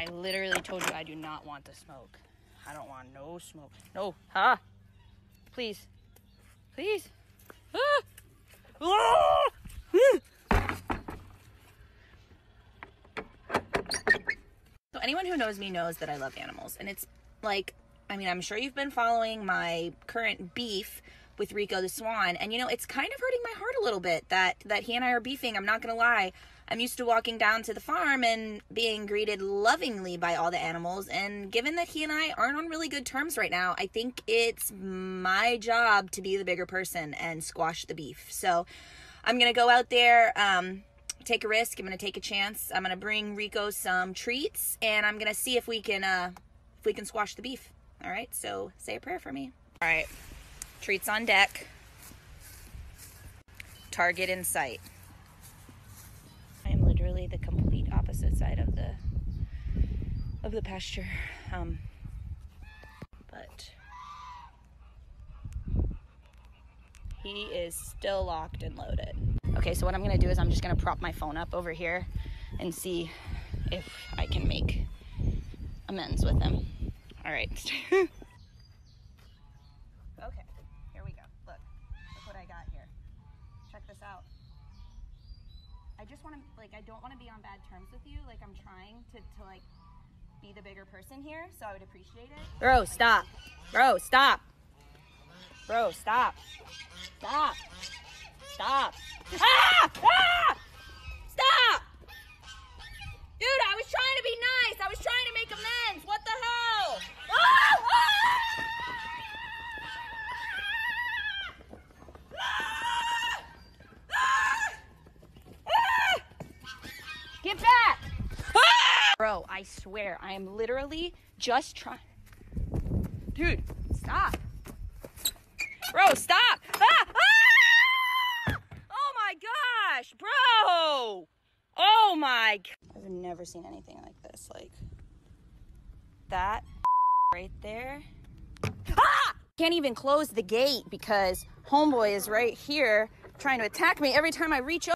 I literally told you I do not want the smoke. I don't want no smoke. No. Ah. Please. Please. Ah. Ah. So anyone who knows me knows that I love animals, and it's like, I mean, I'm sure you've been following my current beef with Rico the Swan, and you know, it's kind of hurting my heart a little bit that that he and I are beefing. I'm not gonna lie. I'm used to walking down to the farm and being greeted lovingly by all the animals, and given that he and I aren't on really good terms right now, I think it's my job to be the bigger person and squash the beef. So, I'm gonna go out there. Um, take a risk. I'm gonna take a chance. I'm gonna bring Rico some treats, and I'm gonna see if we can uh, if we can squash the beef. All right. So say a prayer for me. All right. Treats on deck. Target in sight. I am literally the complete opposite side of the of the pasture. Um, but he is still locked and loaded. Okay, so what I'm gonna do is I'm just gonna prop my phone up over here and see if I can make amends with him. All right. okay, here we go. Look, look what I got here. Check this out. I just want to, like, I don't want to be on bad terms with you. Like, I'm trying to, to like, be the bigger person here, so I would appreciate it. Bro, stop. Bro, stop. Bro, stop. Stop. Stop. Ah! Ah! Get back! Bro, I swear, I am literally just trying. Dude, stop. Bro, stop! Ah! Ah! Oh my gosh, bro! Oh my! I've never seen anything like this. Like that right there. Ah! Can't even close the gate because homeboy is right here trying to attack me every time I reach